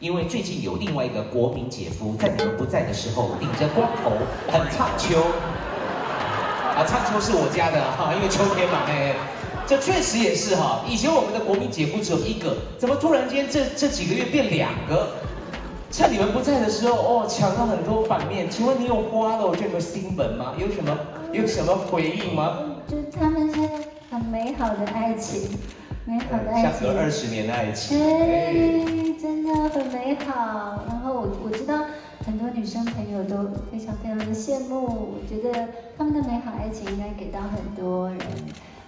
因为最近有另外一个国民姐夫，在你们不在的时候，顶着光头，很唱秋。啊，唱秋是我家的哈，因为秋天嘛，哎，这确实也是哈。以前我们的国民姐夫只有一个，怎么突然间这这几个月变两个？趁你们不在的时候，哦，抢到很多版面。请问你有花了这个新闻吗？有什么有什么回应吗？就是他们是很美好的爱情，美好的爱情，相隔二十年的爱情，对，真的很美好。然后我我知道很多女生朋友都非常非常的羡慕，我觉得他们的美好爱情应该给到很多人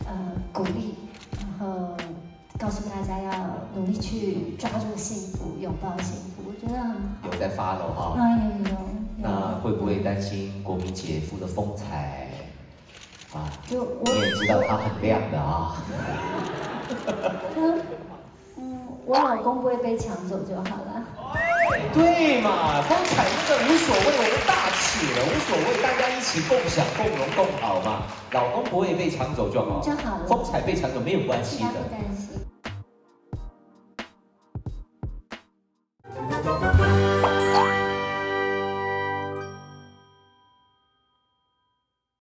呃鼓励，然后。告诉大家要努力去抓住幸福，拥抱幸福。我觉得很有在发了哈。啊有有。那会不会担心国民姐夫的风采啊？就我也知道他很亮的啊。嗯，我老公不会被抢走就好了。对嘛，风采那个无所谓，我们大气了，无所谓，大家一起共享、共荣、共好嘛。老公不会被抢走就好。就好了。风采被抢走没有关系的。不担心。